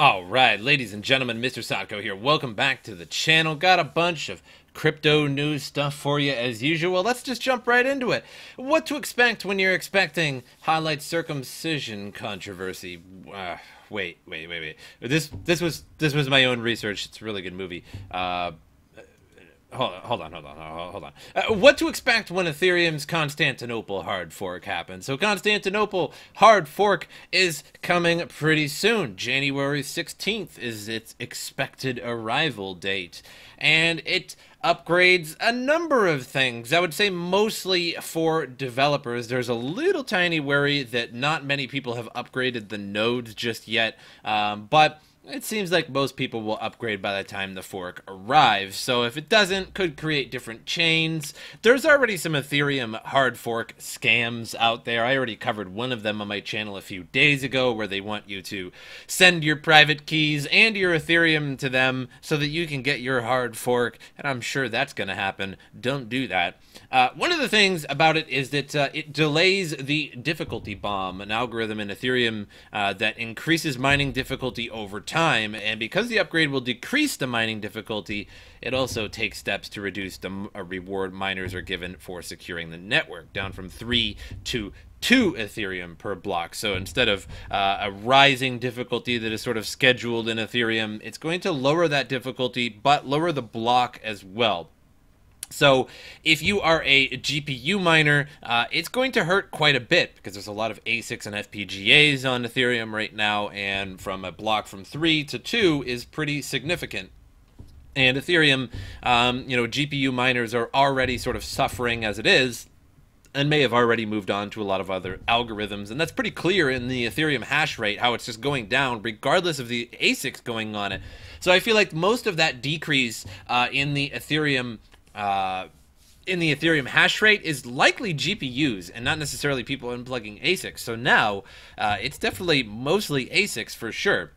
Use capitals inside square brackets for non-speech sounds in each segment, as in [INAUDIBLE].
All right, ladies and gentlemen, Mr. Sotko here. Welcome back to the channel. Got a bunch of crypto news stuff for you as usual. Let's just jump right into it. What to expect when you're expecting highlight circumcision controversy? Uh, wait, wait, wait, wait. This this was this was my own research. It's a really good movie. Uh, Hold on, hold on, hold on. Uh, what to expect when Ethereum's Constantinople hard fork happens? So Constantinople hard fork is coming pretty soon. January 16th is its expected arrival date. And it upgrades a number of things. I would say mostly for developers. There's a little tiny worry that not many people have upgraded the nodes just yet. Um, but it seems like most people will upgrade by the time the fork arrives, so if it doesn't, could create different chains. There's already some Ethereum hard fork scams out there. I already covered one of them on my channel a few days ago where they want you to send your private keys and your Ethereum to them so that you can get your hard fork, and I'm sure that's going to happen. Don't do that. Uh, one of the things about it is that uh, it delays the difficulty bomb, an algorithm in Ethereum uh, that increases mining difficulty over time. And because the upgrade will decrease the mining difficulty, it also takes steps to reduce the uh, reward miners are given for securing the network, down from three to two Ethereum per block. So instead of uh, a rising difficulty that is sort of scheduled in Ethereum, it's going to lower that difficulty, but lower the block as well. So if you are a GPU miner, uh, it's going to hurt quite a bit because there's a lot of ASICs and FPGAs on Ethereum right now, and from a block from 3 to 2 is pretty significant. And Ethereum, um, you know, GPU miners are already sort of suffering as it is, and may have already moved on to a lot of other algorithms. And that's pretty clear in the Ethereum hash rate, how it's just going down regardless of the ASICs going on it. So I feel like most of that decrease uh, in the Ethereum uh, in the Ethereum hash rate is likely GPUs and not necessarily people unplugging ASICs. So now uh, it's definitely mostly ASICs for sure.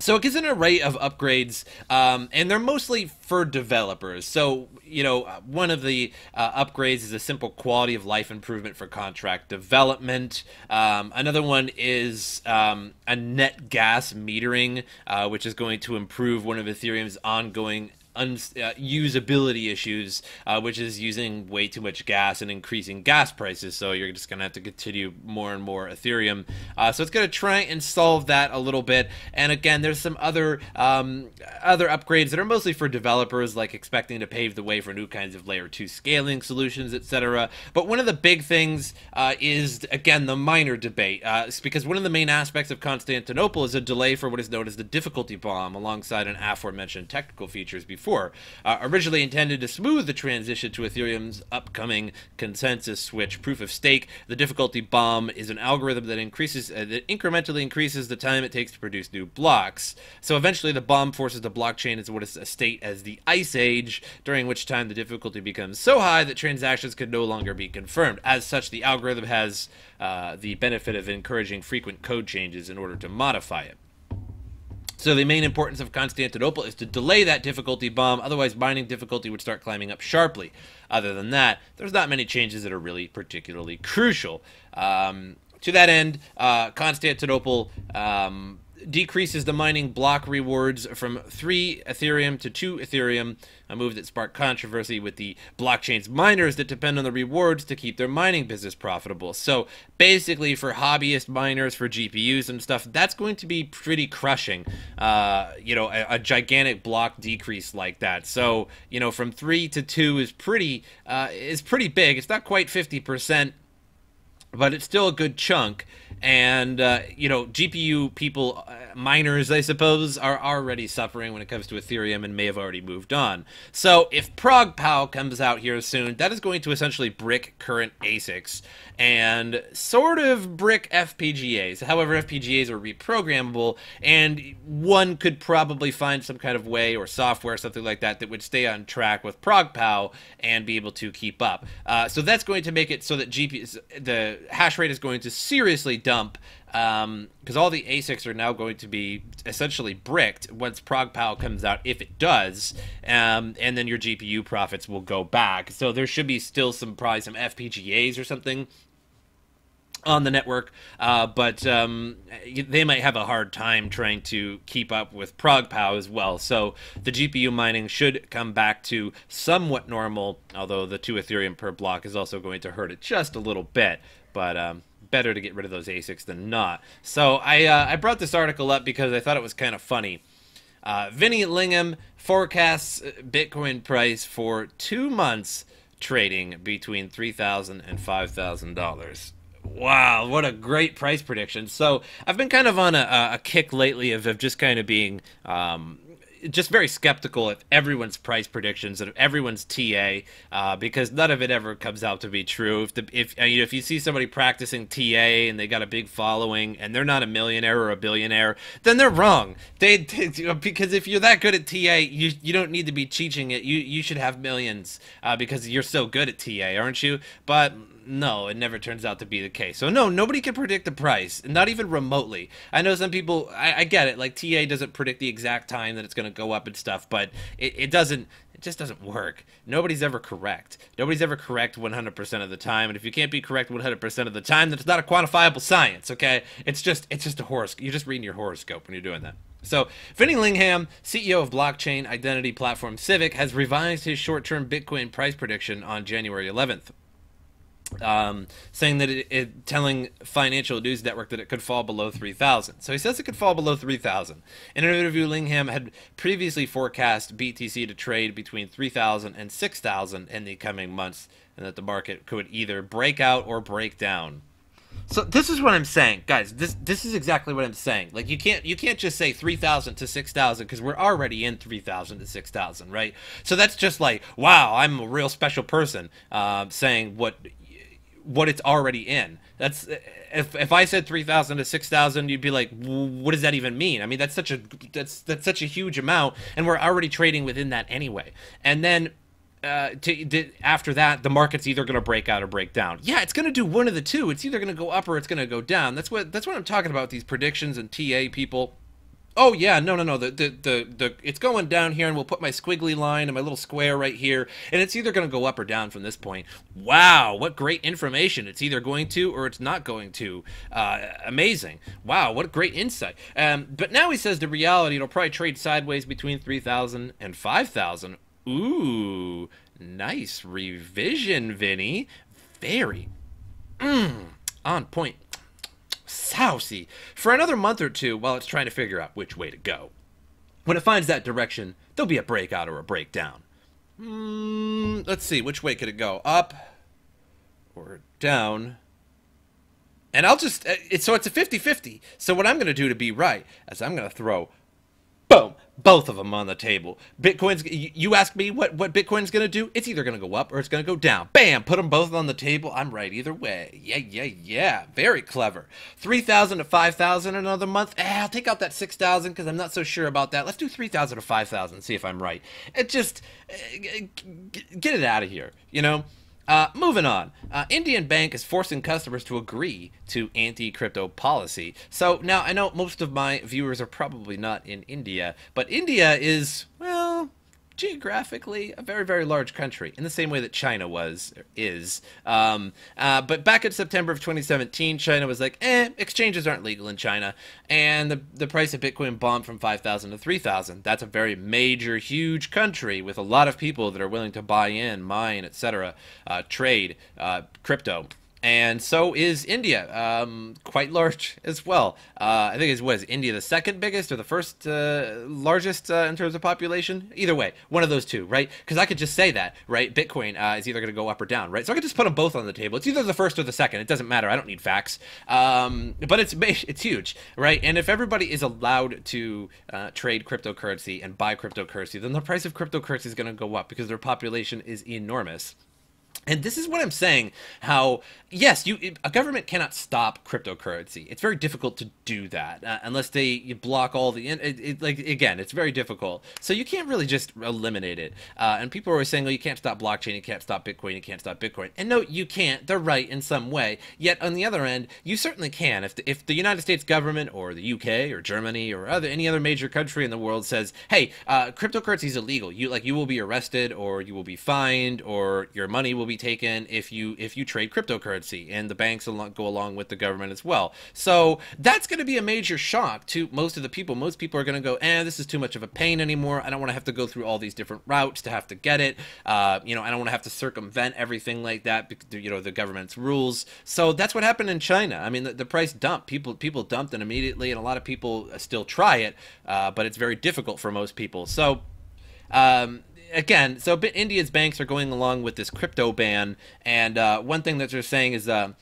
So it gives an array of upgrades, um, and they're mostly for developers. So, you know, one of the uh, upgrades is a simple quality of life improvement for contract development. Um, another one is um, a net gas metering, uh, which is going to improve one of Ethereum's ongoing un- uh, usability issues, uh, which is using way too much gas and increasing gas prices. So you're just going to have to continue more and more Ethereum. Uh, so it's going to try and solve that a little bit. And again, there's some other um, other upgrades that are mostly for developers, like expecting to pave the way for new kinds of layer two scaling solutions, etc. But one of the big things uh, is again the miner debate, uh, because one of the main aspects of Constantinople is a delay for what is known as the difficulty bomb, alongside an aforementioned technical features before uh, originally intended to smooth the transition to Ethereum's upcoming consensus switch proof of stake. The difficulty bomb is an algorithm that increases uh, that incrementally increases the time it takes to produce new blocks. So eventually, the bomb forces the blockchain into what is a state as the Ice Age, during which time the difficulty becomes so high that transactions could no longer be confirmed. As such, the algorithm has uh, the benefit of encouraging frequent code changes in order to modify it. So the main importance of Constantinople is to delay that difficulty bomb, otherwise mining difficulty would start climbing up sharply. Other than that, there's not many changes that are really particularly crucial. Um, to that end, uh, Constantinople um, decreases the mining block rewards from 3 Ethereum to 2 Ethereum, a move that sparked controversy with the blockchain's miners that depend on the rewards to keep their mining business profitable. So basically, for hobbyist miners, for GPUs and stuff, that's going to be pretty crushing. Uh, you know, a, a, gigantic block decrease like that. So you know, from 3 to 2 is pretty uh, is pretty big. It's not quite 50 percent but it's still a good chunk. And uh, you know, GPU people, uh, miners, I suppose, are already suffering when it comes to Ethereum and may have already moved on. So if ProgPow comes out here soon, that is going to essentially brick current ASICs and sort of brick FPGAs. However, FPGAs are reprogrammable, and one could probably find some kind of way or software, something like that, that would stay on track with ProgPow and be able to keep up. Uh, so that's going to make it so that GPUs, the hash rate is going to seriously because um, all the ASICs are now going to be essentially bricked once ProgPow comes out, if it does, um, and then your GPU profits will go back. So there should be still some probably some FPGAs or something on the network, uh, but um, they might have a hard time trying to keep up with ProgPow as well. So the GPU mining should come back to somewhat normal, although the 2 Ethereum per block is also going to hurt it just a little bit. But um, better to get rid of those ASICs than not. So I, uh, I brought this article up because I thought it was kind of funny. Uh, Vinny Lingham forecasts Bitcoin price for two months trading between $3,000 and $5,000 Wow, what a great price prediction. So I've been kind of on a, a kick lately of, of just kind of being um, just very skeptical of everyone's price predictions and of everyone's TA uh, because none of it ever comes out to be true. If the, if you know, if you see somebody practicing TA and they got a big following and they're not a millionaire or a billionaire, then they're wrong. They, [LAUGHS] they because if you're that good at TA, you you don't need to be teaching it. You you should have millions uh, because you're so good at TA, aren't you? But no, it never turns out to be the case. So no, nobody can predict the price, not even remotely. I know some people. I, I get it. Like TA doesn't predict the exact time that it's going to go up and stuff, but it, it doesn't. It just doesn't work. Nobody's ever correct. Nobody's ever correct 100% of the time. And if you can't be correct 100% of the time, then it's not a quantifiable science. Okay? It's just it's just a horoscope. You're just reading your horoscope when you're doing that. So, Vinny Lingham, CEO of blockchain identity platform Civic, has revised his short term Bitcoin price prediction on January 11th um, saying that it, it, telling Financial News Network that it could fall below 3,000. So he says it could fall below 3,000. In an interview, Lingham had previously forecast BTC to trade between 3,000 and 6,000 in the coming months, and that the market could either break out or break down. So this is what I'm saying, guys. This this is exactly what I'm saying. Like you can't you can't just say 3,000 to 6,000 because we're already in 3,000 to 6,000, right? So that's just like, wow, I'm a real special person uh, saying what what it's already in. That's if if I said 3000 to 6000 you'd be like what does that even mean? I mean that's such a that's that's such a huge amount and we're already trading within that anyway. And then uh, to, to, after that, the market's either going to break out or break down. Yeah, it's going to do one of the two. It's either going to go up or it's going to go down. That's what that's what I'm talking about. These predictions and TA people Oh yeah, no, no, no. The, the the the it's going down here, and we'll put my squiggly line and my little square right here, and it's either going to go up or down from this point. Wow, what great information! It's either going to or it's not going to. Uh, amazing! Wow, what great insight. Um, but now he says the reality it'll probably trade sideways between three thousand and five thousand. Ooh, nice revision, Vinny. Very, mm, on point sousy for another month or two while it's trying to figure out which way to go. When it finds that direction, there'll be a breakout or a breakdown. Mm, let's see, which way could it go? Up or down? And I'll just, uh, it's, so it's a 50-50. So what I'm going to do to be right is I'm going to throw, boom, both of them on the table. Bitcoin's you ask me what what Bitcoin's going to do? It's either going to go up or it's going to go down. Bam, put them both on the table. I'm right either way. Yeah, yeah, yeah. Very clever. 3,000 to 5,000 another month. Eh, I'll take out that 6,000 cuz I'm not so sure about that. Let's do 3,000 to 5,000 see if I'm right. It just eh, get it out of here, you know? Uh, moving on, uh, Indian Bank is forcing customers to agree to anti-crypto policy. So now I know most of my viewers are probably not in India, but India is well geographically a very very large country in the same way that china was is. Um, uh, but back in september of 2017 china was like eh exchanges aren't legal in china. And the, the price of bitcoin bombed from 5000 to 3000 that's a very major huge country with a lot of people that are willing to buy in mine etc uh, trade uh, crypto and so is India, um, quite large as well. Uh, I think it was India the second biggest or the first uh, largest uh, in terms of population. Either way, one of those two, right? Because I could just say that, right? Bitcoin uh, is either going to go up or down, right? So I could just put them both on the table. It's either the first or the second. It doesn't matter. I don't need facts. Um, but it's it's huge, right? And if everybody is allowed to uh, trade cryptocurrency and buy cryptocurrency, then the price of cryptocurrency is going to go up because their population is enormous. And this is what I'm saying how yes, you a government cannot stop cryptocurrency. It's very difficult to do that uh, unless they block all the it, it, like again, it's very difficult. So you can't really just eliminate it. Uh, and people are always saying, "Oh, you can't stop blockchain, you can't stop Bitcoin, you can't stop Bitcoin." And no, you can't. They're right in some way. Yet on the other end, you certainly can. If the, if the United States government or the UK or Germany or other any other major country in the world says, "Hey, uh, cryptocurrency is illegal," you like you will be arrested or you will be fined or your money will be be taken if you if you trade cryptocurrency, and the banks go along with the government as well. So that's going to be a major shock to most of the people. Most people are going to go, "Eh, this is too much of a pain anymore. I don't want to have to go through all these different routes to have to get it. Uh, you know, I don't want to have to circumvent everything like that. You know, the government's rules. So that's what happened in China. I mean, the, the price dumped. People people dumped it immediately, and a lot of people still try it, uh, but it's very difficult for most people. So. Um, again, so India's banks are going along with this crypto ban, and uh, one thing that they're saying is uh,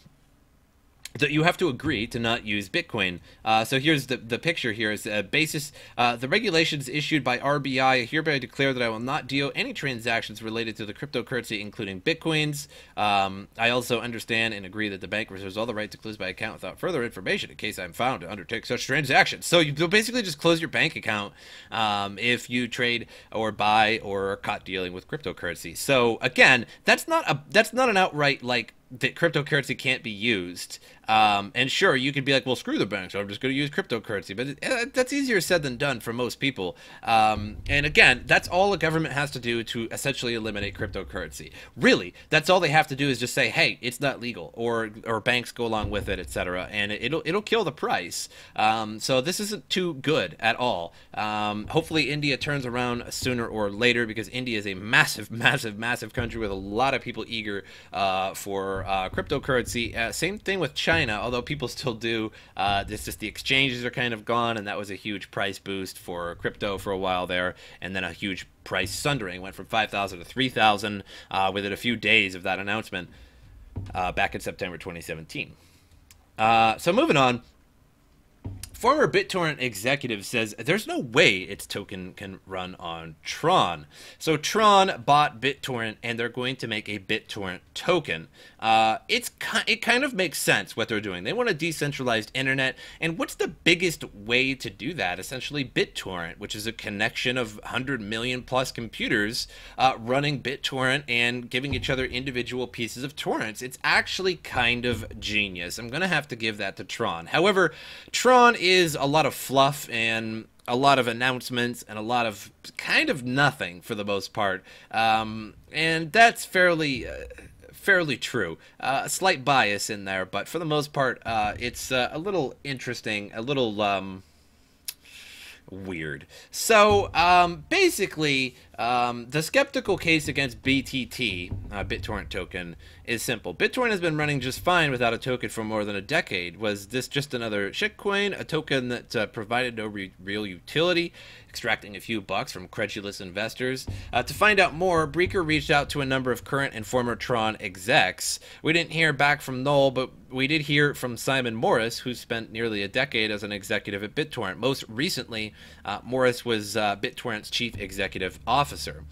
that you have to agree to not use Bitcoin. Uh, so here's the, the picture here is a uh, basis. Uh, the regulations issued by RBI hereby declare that I will not deal any transactions related to the cryptocurrency, including Bitcoins. Um, I also understand and agree that the bank reserves all the right to close my account without further information in case I'm found to undertake such transactions. So you basically just close your bank account um, if you trade or buy or are caught dealing with cryptocurrency. So again, that's not a that's not an outright like that cryptocurrency can't be used. Um, and sure, you could be like, well, screw the banks. I'm just going to use cryptocurrency. But it, uh, that's easier said than done for most people. Um, and again, that's all a government has to do to essentially eliminate cryptocurrency. Really, that's all they have to do is just say, hey, it's not legal, or or banks go along with it, etc. And it, will it'll kill the price. Um, so this isn't too good at all. Um, hopefully, India turns around sooner or later because India is a massive, [LAUGHS] massive, massive country with a lot of people eager uh, for uh, cryptocurrency. Uh, same thing with China. Although people still do. Uh, it's just the exchanges are kind of gone, and that was a huge price boost for crypto for a while there, and then a huge price sundering went from 5,000 to 3,000 uh, within a few days of that announcement uh, back in September 2017. Uh, so moving on, Former BitTorrent executive says there's no way its token can run on Tron. So Tron bought BitTorrent and they're going to make a BitTorrent token. Uh, it's it kind of makes sense what they're doing. They want a decentralized internet, and what's the biggest way to do that? Essentially, BitTorrent, which is a connection of 100 million plus computers uh, running BitTorrent and giving each other individual pieces of torrents. It's actually kind of genius. I'm gonna have to give that to Tron. However, Tron is is a lot of fluff and a lot of announcements and a lot of kind of nothing for the most part. Um, and that's fairly. Uh, fairly true. Uh, a slight bias in there, but for the most part, uh, it's uh, a little interesting, a little um, weird. So um, basically, um, the skeptical case against BTT, uh, BitTorrent token, is simple. BitTorrent has been running just fine without a token for more than a decade. Was this just another shitcoin, a token that uh, provided no re real utility, extracting a few bucks from credulous investors? Uh, to find out more, Breaker reached out to a number of current and former Tron execs. We didn't hear back from Noel, but we did hear from Simon Morris, who spent nearly a decade as an executive at BitTorrent. Most recently, uh, Morris was uh, BitTorrent's chief executive officer officer.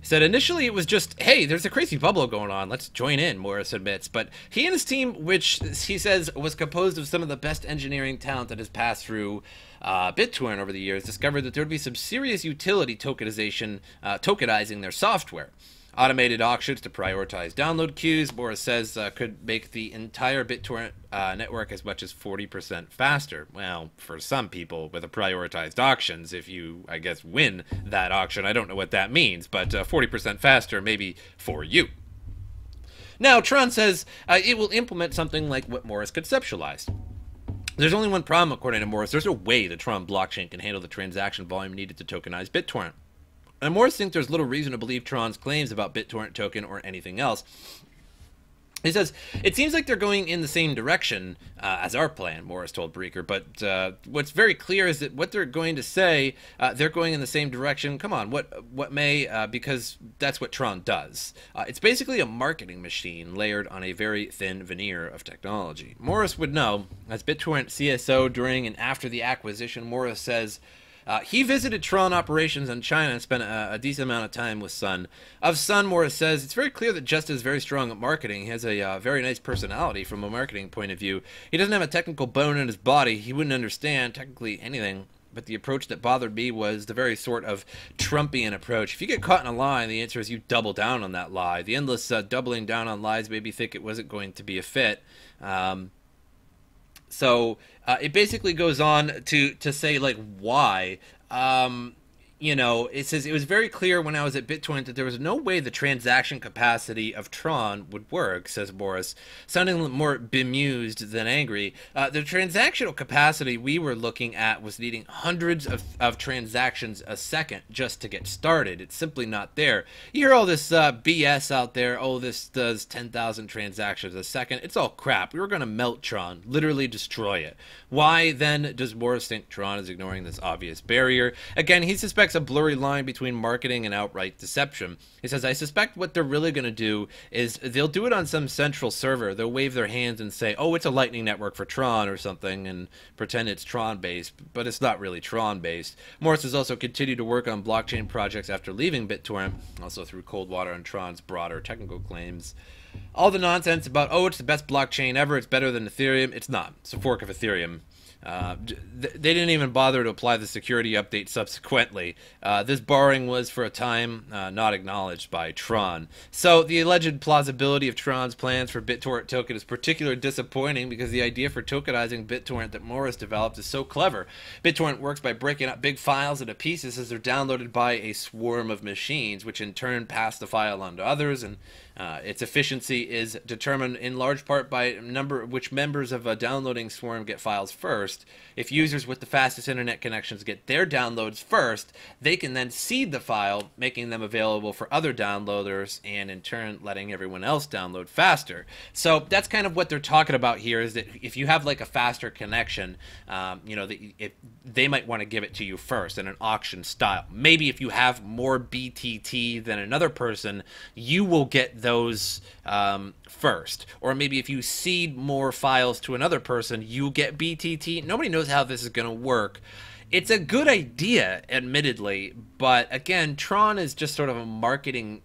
He said initially it was just, hey, there's a crazy bubble going on. Let's join in, Morris admits. But he and his team, which he says was composed of some of the best engineering talent that has passed through uh, BitTorrent over the years, discovered that there would be some serious utility tokenization, uh, tokenizing their software. Automated auctions to prioritize download queues, Morris says, uh, could make the entire BitTorrent uh, network as much as 40% faster. Well, for some people with a prioritized auctions, if you, I guess, win that auction, I don't know what that means, but uh, 40% faster maybe for you. Now, Tron says uh, it will implement something like what Morris conceptualized. There's only one problem, according to Morris. There's no way the Tron blockchain can handle the transaction volume needed to tokenize BitTorrent. And Morris thinks there's little reason to believe Tron's claims about BitTorrent token or anything else. He says, It seems like they're going in the same direction uh, as our plan, Morris told Breaker. But uh, what's very clear is that what they're going to say, uh, they're going in the same direction. Come on, what what may, uh, because that's what Tron does. Uh, it's basically a marketing machine layered on a very thin veneer of technology. Morris would know, as BitTorrent CSO during and after the acquisition, Morris says, uh, he visited Tron operations in China and spent a, a, decent amount of time with Sun. Of Sun, Morris says it's very clear that Just is very strong at marketing. He has a uh, very nice personality from a marketing point of view. He doesn't have a technical bone in his body. He wouldn't understand technically anything. But the approach that bothered me was the very sort of Trumpian approach. If you get caught in a lie, the answer is you double down on that lie. The endless uh, doubling down on lies made me think it wasn't going to be a fit. Um, so uh, it basically goes on to to say like why. Um, you know, it says it was very clear when I was at BitTorrent that there was no way the transaction capacity of Tron would work, says Morris, sounding more bemused than angry. Uh, the transactional capacity we were looking at was needing hundreds of, of transactions a second just to get started. It's simply not there. You hear all this uh, BS out there. Oh, this does 10,000 transactions a second. It's all crap. We were going to melt Tron, literally destroy it. Why then does Morris think Tron is ignoring this obvious barrier? Again, he suspects a blurry line between marketing and outright deception. He says, I suspect what they're really going to do is they'll do it on some central server. They'll wave their hands and say, oh, it's a Lightning Network for Tron or something, and pretend it's Tron based, but it's not really Tron based. Morris has also continued to work on blockchain projects after leaving BitTorrent, also through Coldwater and Tron's broader technical claims all the nonsense about oh it's the best blockchain ever it's better than ethereum it's not it's a fork of ethereum uh, they didn't even bother to apply the security update subsequently. Uh, this borrowing was, for a time, uh, not acknowledged by Tron. So the alleged plausibility of Tron's plans for BitTorrent token is particularly disappointing because the idea for tokenizing BitTorrent that Morris developed is so clever. BitTorrent works by breaking up big files into pieces as they're downloaded by a swarm of machines, which in turn pass the file on to others and uh, its efficiency is determined in large part by number which members of a downloading swarm get files first. If users with the fastest internet connections get their downloads first, they can then seed the file, making them available for other downloaders, and in turn letting everyone else download faster. So that's kind of what they're talking about here. Is that if you have like a faster connection, um, you know, the, if they might want to give it to you first in an auction style. Maybe if you have more BTT than another person, you will get those um, first. Or maybe if you seed more files to another person, you get BTT. Nobody knows how this is going to work. It's a good idea, admittedly, but again, Tron is just sort of a marketing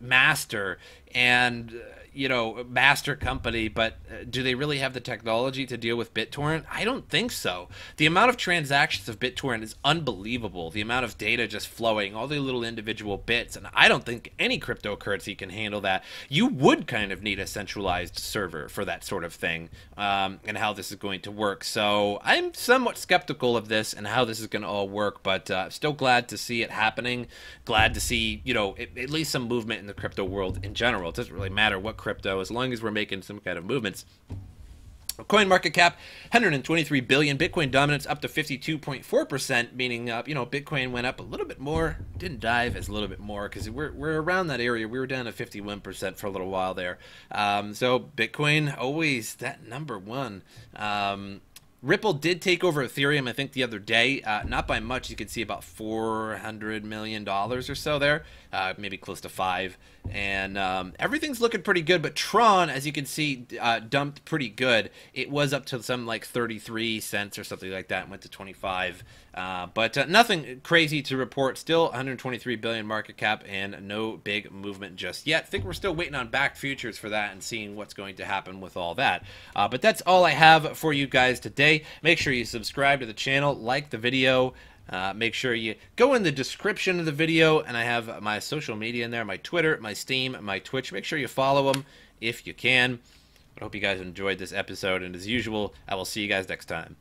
master, and you know, master company, but uh, do they really have the technology to deal with BitTorrent? I don't think so. The amount of transactions of BitTorrent is unbelievable. The amount of data just flowing, all the little individual bits, and I don't think any cryptocurrency can handle that. You would kind of need a centralized server for that sort of thing, um, and how this is going to work. So I'm somewhat skeptical of this and how this is going to all work, but uh, still glad to see it happening. Glad to see, you know, at least some movement in the crypto world in general. It doesn't really matter what crypto as long as we're making some kind of movements. Coin market cap 123 billion. Bitcoin dominance up to 52.4%, meaning uh, you know Bitcoin went up a little bit more, didn't dive as a little bit more because we're we're around that area. We were down to 51% for a little while there. Um, so Bitcoin always that number one. Um, Ripple did take over Ethereum, I think, the other day. Uh, not by much. You can see about $400 million or so there, uh, maybe close to five. And um, everything's looking pretty good. But Tron, as you can see, uh, dumped pretty good. It was up to some like 33 cents or something like that and went to 25. Uh, but uh, nothing crazy to report. Still 123 billion market cap and no big movement just yet. think we're still waiting on Bakkt futures for that and seeing what's going to happen with all that. Uh, but that's all I have for you guys today. Make sure you subscribe to the channel, like the video. Uh, make sure you go in the description of the video, and I have my social media in there, my Twitter, my Steem, my Twitch. Make sure you follow them if you can. I hope you guys enjoyed this episode, and as usual, I will see you guys next time.